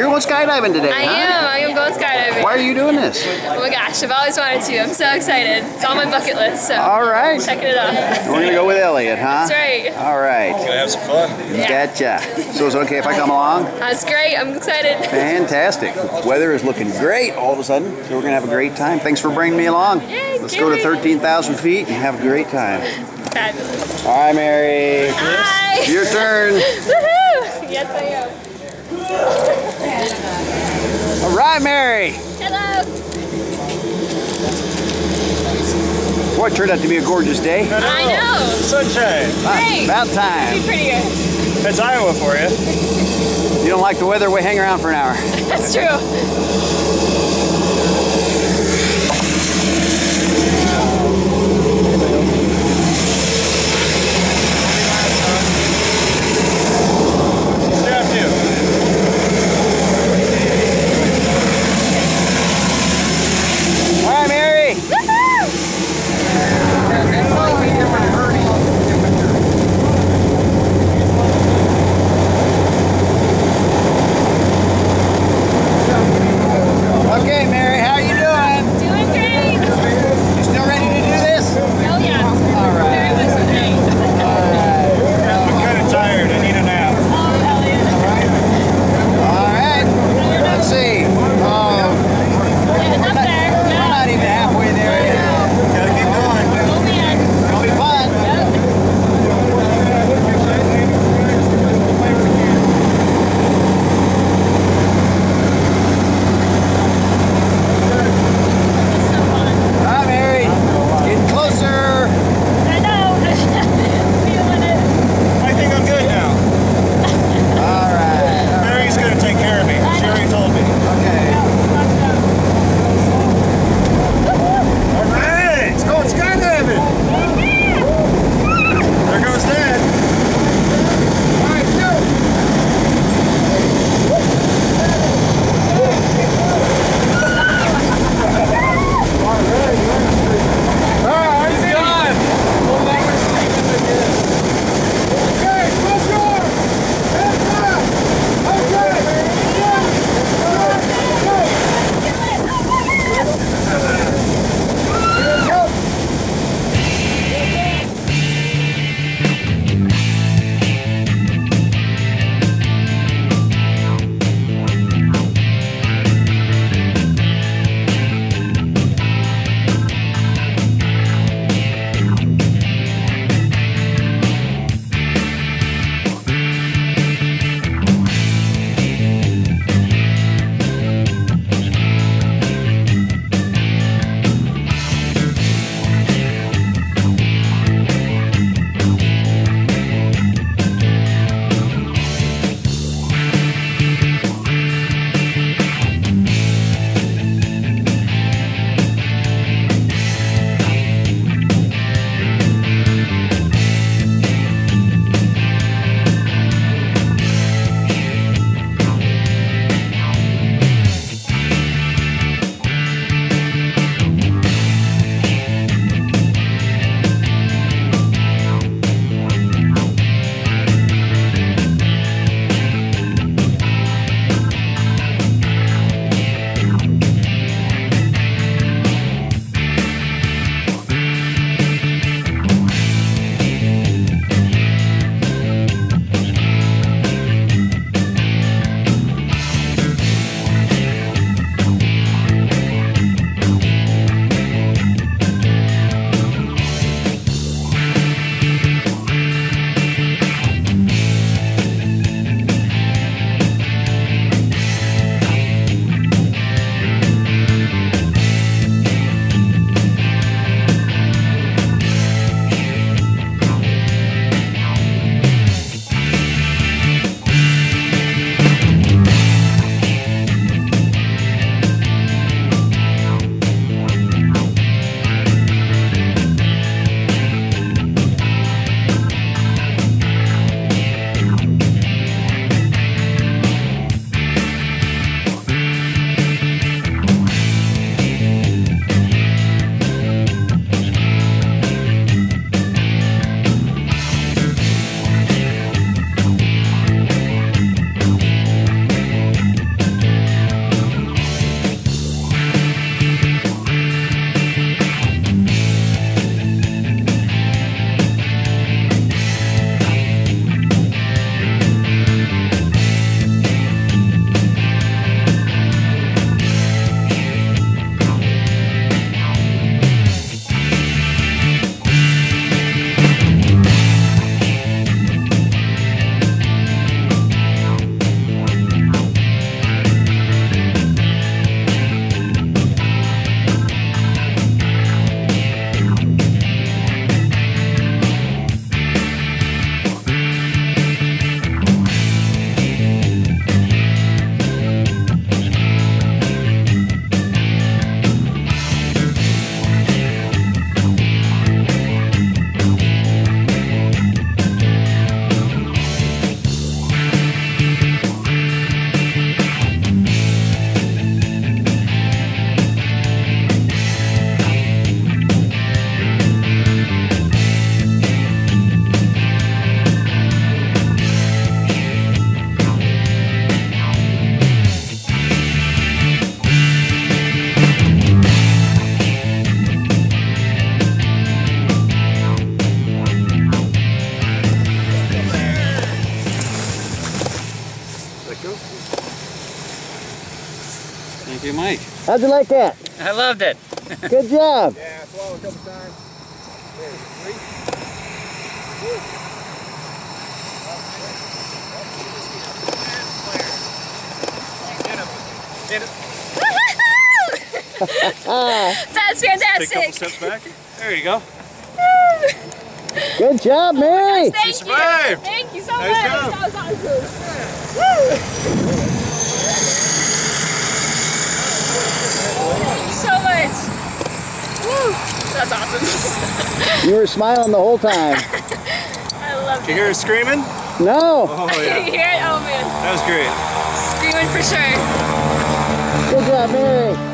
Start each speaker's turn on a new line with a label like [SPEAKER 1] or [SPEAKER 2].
[SPEAKER 1] So you're going skydiving today,
[SPEAKER 2] I
[SPEAKER 1] huh?
[SPEAKER 2] am. I am going skydiving.
[SPEAKER 1] Why are you doing this?
[SPEAKER 2] Oh my gosh, I've always wanted to. I'm so excited. It's on my bucket list, so
[SPEAKER 1] All right.
[SPEAKER 2] checking it out.
[SPEAKER 1] We're gonna go with Elliot, huh?
[SPEAKER 2] That's right.
[SPEAKER 1] All right.
[SPEAKER 3] Gonna have some fun.
[SPEAKER 2] Yeah.
[SPEAKER 1] Gotcha. So it's okay if I come along?
[SPEAKER 2] That's great. I'm excited.
[SPEAKER 1] Fantastic. Weather is looking great all of a sudden, so we're gonna have a great time. Thanks for bringing me along.
[SPEAKER 2] Yay,
[SPEAKER 1] Let's go to 13,000 feet and have a great time.
[SPEAKER 2] Fabulous.
[SPEAKER 1] All right, Mary.
[SPEAKER 2] Hi.
[SPEAKER 1] Your turn.
[SPEAKER 2] Woohoo! Yes, I am.
[SPEAKER 1] All right, Mary.
[SPEAKER 2] Hello.
[SPEAKER 1] Boy, it turned out to be a gorgeous day.
[SPEAKER 2] I know.
[SPEAKER 3] Sunshine.
[SPEAKER 1] Ah,
[SPEAKER 2] Great.
[SPEAKER 1] About time.
[SPEAKER 2] Pretty good.
[SPEAKER 3] That's Iowa for you.
[SPEAKER 1] You don't like the weather? We hang around for an hour.
[SPEAKER 2] That's true.
[SPEAKER 4] Hey, Mike.
[SPEAKER 1] How'd you like that?
[SPEAKER 4] I loved it.
[SPEAKER 1] Good job.
[SPEAKER 3] Yeah, swallow a couple times.
[SPEAKER 2] That's fantastic.
[SPEAKER 3] Take a couple steps back. There you go.
[SPEAKER 1] Good job, Mary.
[SPEAKER 2] Thank you.
[SPEAKER 3] survived.
[SPEAKER 2] Thank you so
[SPEAKER 3] Nice
[SPEAKER 2] much.
[SPEAKER 3] job.
[SPEAKER 2] That was awesome. Woo. Thank you so much. Woo. That's awesome.
[SPEAKER 1] You were smiling the whole time.
[SPEAKER 2] I love
[SPEAKER 3] Can
[SPEAKER 2] it.
[SPEAKER 3] you hear her screaming?
[SPEAKER 1] No.
[SPEAKER 3] Oh
[SPEAKER 2] Can
[SPEAKER 3] yeah.
[SPEAKER 2] you hear it? Oh man.
[SPEAKER 3] That was great.
[SPEAKER 2] Screaming for sure.
[SPEAKER 1] Good job, Mary.